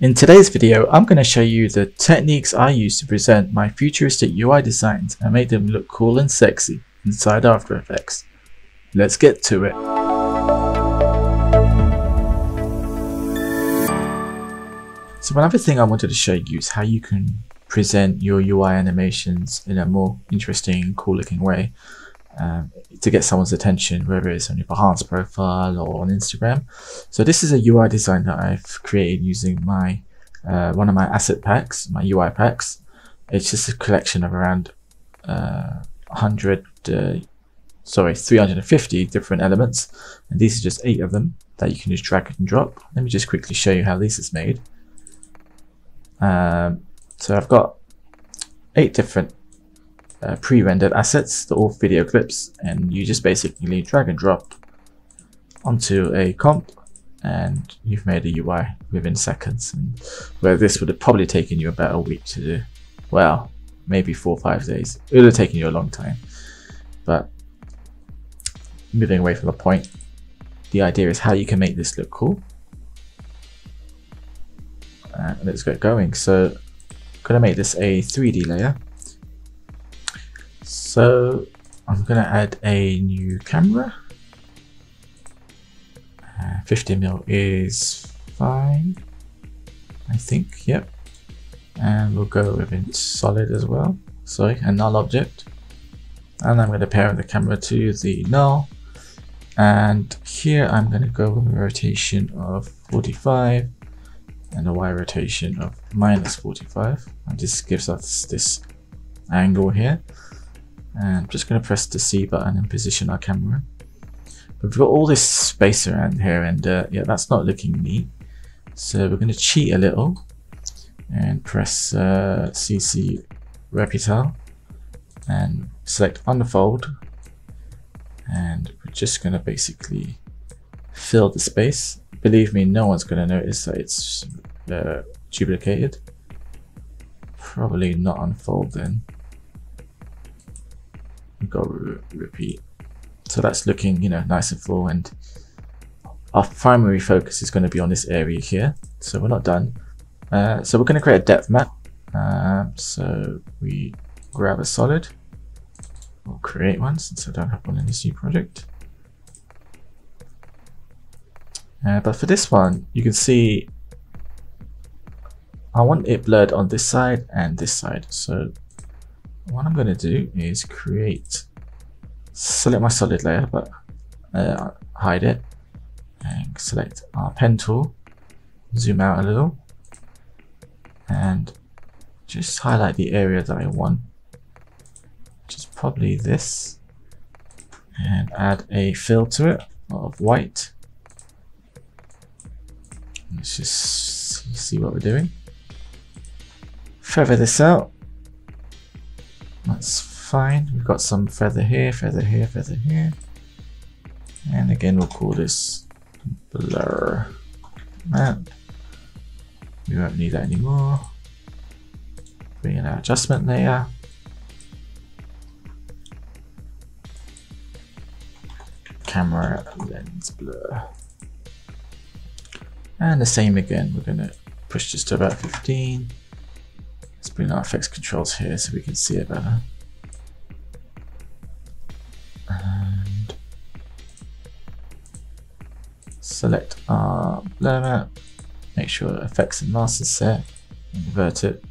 In today's video, I'm going to show you the techniques I use to present my futuristic UI designs and make them look cool and sexy inside After Effects. Let's get to it. So another thing I wanted to show you is how you can present your UI animations in a more interesting, cool looking way um, to get someone's attention, whether it's on your Behance profile or on Instagram. So this is a UI design that I've created using my uh, one of my asset packs, my UI packs. It's just a collection of around uh, 100, uh, sorry, 350 different elements. And these are just eight of them that you can just drag and drop. Let me just quickly show you how this is made. Um, so I've got eight different uh, pre-rendered assets, they're all video clips, and you just basically drag and drop onto a comp and you've made a UI within seconds. And where this would have probably taken you about a week to do. Well, maybe four or five days. It would have taken you a long time. But moving away from the point, the idea is how you can make this look cool. Uh, let's get going. So I'm gonna make this a 3D layer. So I'm gonna add a new camera. Uh, 50 mil is fine. I think, yep. And we'll go within solid as well. Sorry, a null object. And I'm going to parent the camera to the null. And here I'm going to go with a rotation of 45 and a Y rotation of minus 45. And this gives us this angle here. And I'm just going to press the C button and position our camera. We've got all this space around here and uh, yeah, that's not looking neat. So we're going to cheat a little and press uh, CC RepeTile and select unfold. And we're just going to basically fill the space. Believe me, no one's going to notice that it's uh, duplicated. Probably not unfold then. Go re repeat. So that's looking, you know, nice and full and our primary focus is going to be on this area here. So we're not done. Uh, so we're going to create a depth map. Uh, so we grab a solid. We'll create one since I don't have one in this new project. Uh, but for this one, you can see I want it blurred on this side and this side. So what I'm going to do is create, select my solid layer, but uh, hide it, and select our pen tool, zoom out a little, and just highlight the area that I want, which is probably this, and add a fill to it of white. Let's just see what we're doing. Feather this out. That's fine. We've got some feather here, feather here, feather here. And again, we'll call this blur And We won't need that anymore. Bring in our adjustment layer. Camera lens blur. And the same again, we're gonna push this to about 15. Let's bring our effects controls here so we can see it better. And select our blur map, make sure effects and mask is set, invert it.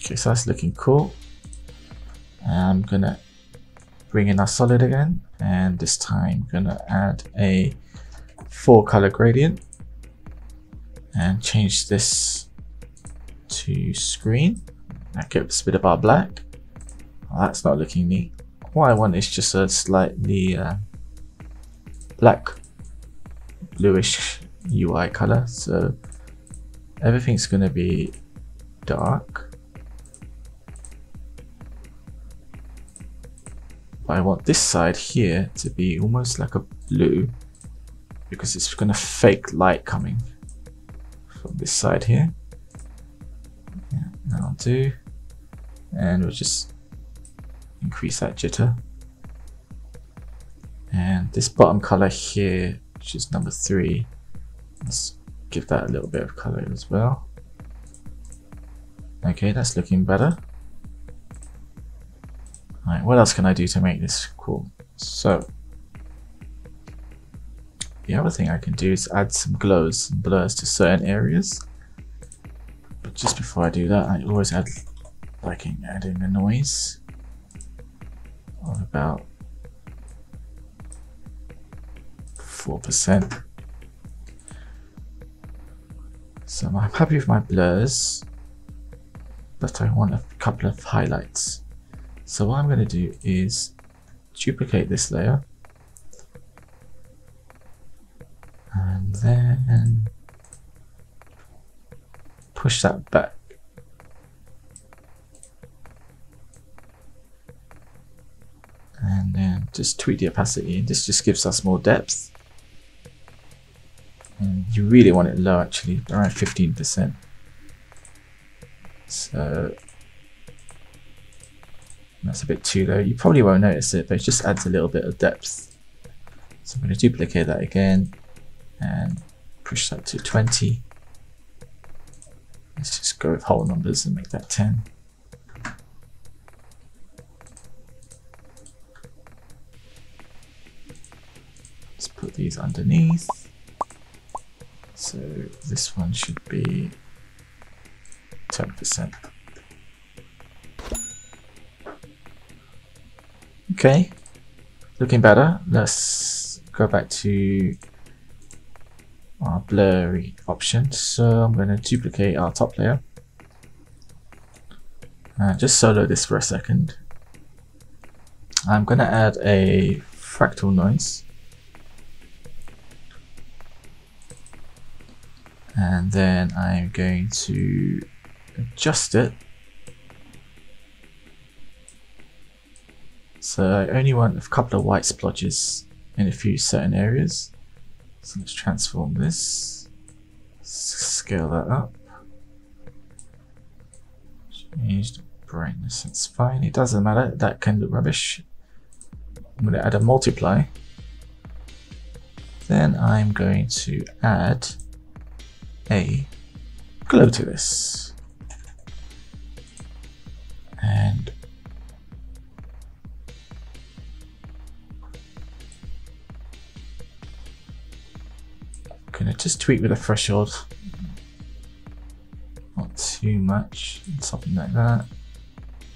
Okay, so that's looking cool. I'm gonna bring in our solid again, and this time I'm gonna add a four color gradient and change this to screen. That gives a bit of our black. Oh, that's not looking neat. What I want is just a slightly uh, black bluish UI color. So everything's going to be dark. But I want this side here to be almost like a blue because it's going to fake light coming this side here. Yeah, that'll do. And we'll just increase that jitter. And this bottom color here, which is number three, Let's give that a little bit of color as well. Okay, that's looking better. Alright, what else can I do to make this cool? So, the other thing I can do is add some glows and blurs to certain areas. But just before I do that, I always add like adding a noise of about 4%. So I'm happy with my blurs, but I want a couple of highlights. So what I'm going to do is duplicate this layer push that back. And then just tweak the opacity. This just gives us more depth. And you really want it low actually, around 15%. So that's a bit too low. You probably won't notice it, but it just adds a little bit of depth. So I'm going to duplicate that again and push that to 20. Let's just go with whole numbers and make that 10. Let's put these underneath. So this one should be 10%. Okay, looking better. Let's go back to our blurry option. So I'm going to duplicate our top layer. Uh, just solo this for a second. I'm going to add a fractal noise. And then I'm going to adjust it So I only want a couple of white splotches in a few certain areas. So let's transform this, scale that up, change the brightness, it's fine, it doesn't matter, that can look rubbish. I'm going to add a multiply. Then I'm going to add a glow to this. Just tweak with a threshold. Not too much, something like that.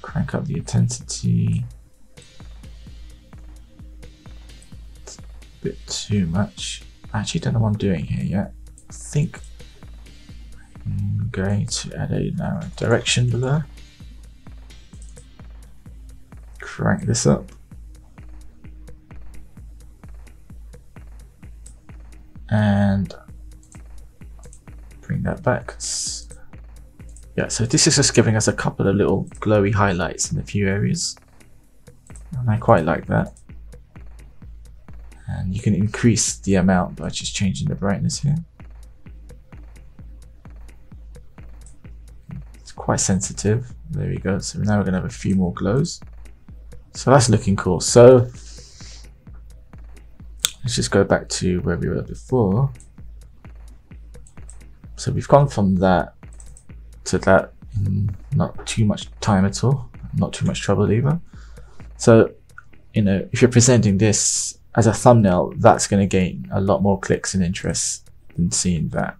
Crank up the intensity. It's a bit too much. I actually don't know what I'm doing here yet. I think I'm going to add a narrow direction below. Crank this up. and bring that back. Yeah, so this is just giving us a couple of little glowy highlights in a few areas. And I quite like that. And you can increase the amount by just changing the brightness here. It's quite sensitive. There we go. So now we're going to have a few more glows. So that's looking cool. So let's just go back to where we were before. So we've gone from that to that in not too much time at all, not too much trouble either. So, you know, if you're presenting this as a thumbnail, that's going to gain a lot more clicks and interest than seeing that.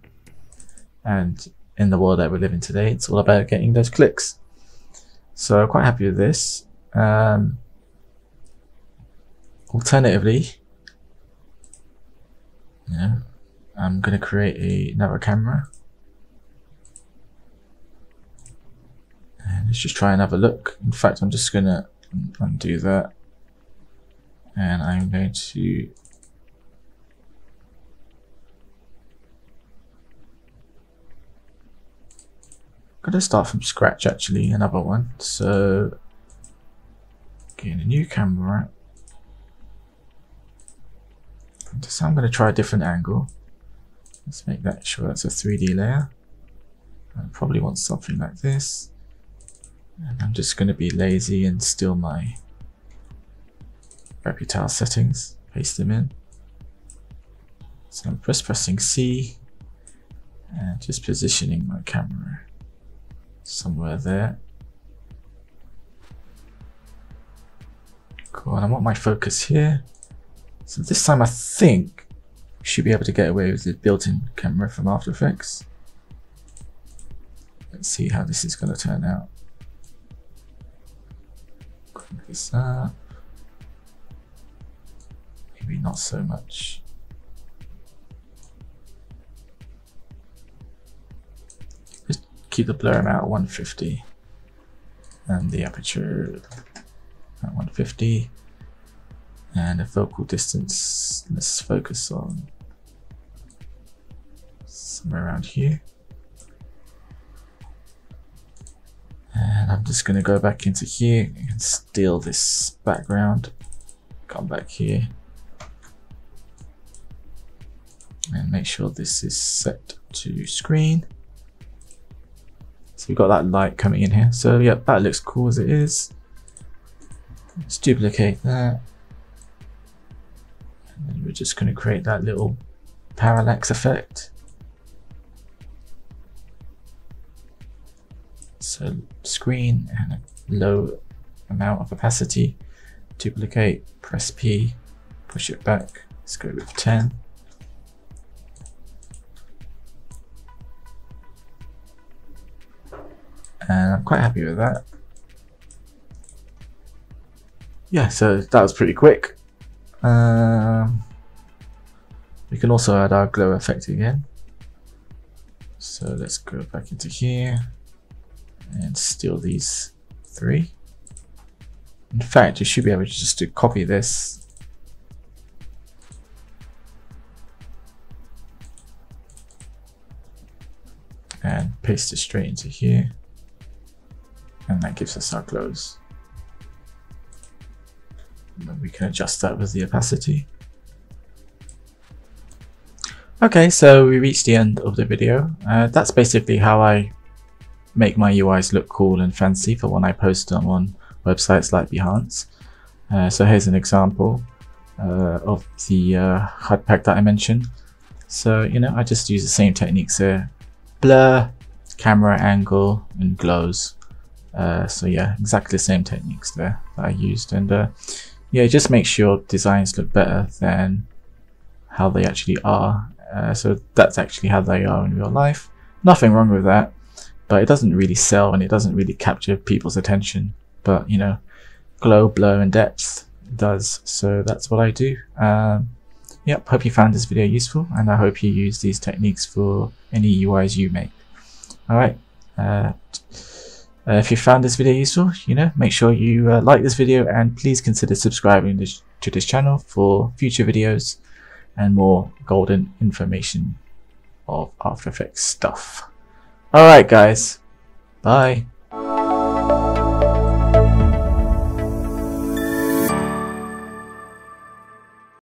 And in the world that we live in today, it's all about getting those clicks. So I'm quite happy with this. Um, alternatively, yeah, I'm gonna create a, another camera. And let's just try and have a look. In fact, I'm just gonna undo that. And I'm going to gonna start from scratch actually, another one. So getting a new camera so I'm going to try a different angle. Let's make that sure that's a 3D layer. I probably want something like this. And I'm just going to be lazy and steal my RepeTile settings, paste them in. So I'm press pressing C and just positioning my camera somewhere there. Cool, and I want my focus here. So this time I think we should be able to get away with the built-in camera from After Effects. Let's see how this is going to turn out. Up. Maybe not so much. Just keep the blur amount at 150 and the aperture at 150 and the focal distance let's focus on somewhere around here just going to go back into here and steal this background. Come back here. And make sure this is set to screen. So we've got that light coming in here. So yeah that looks cool as it is. Let's duplicate that. And we're just going to create that little parallax effect screen and a low amount of opacity. Duplicate press P push it back let's go with 10 and I'm quite happy with that. Yeah so that was pretty quick. Um, we can also add our glow effect again. So let's go back into here and steal these three. In fact, you should be able to just to copy this and paste it straight into here and that gives us our glows. And we can adjust that with the opacity. Okay, so we reached the end of the video. Uh, that's basically how I make my UIs look cool and fancy for when I post them on websites like Behance. Uh, so here's an example uh, of the uh, HUD pack that I mentioned. So, you know, I just use the same techniques here. Blur, camera angle, and glows. Uh, so yeah, exactly the same techniques there that I used. And uh, yeah, it just make sure designs look better than how they actually are. Uh, so that's actually how they are in real life. Nothing wrong with that but it doesn't really sell and it doesn't really capture people's attention. But you know, glow, blur, and depth does. So that's what I do. Um, yep, hope you found this video useful and I hope you use these techniques for any UIs you make. Alright, uh, uh, if you found this video useful, you know, make sure you uh, like this video and please consider subscribing to this channel for future videos and more golden information of After Effects stuff. Alright guys, bye.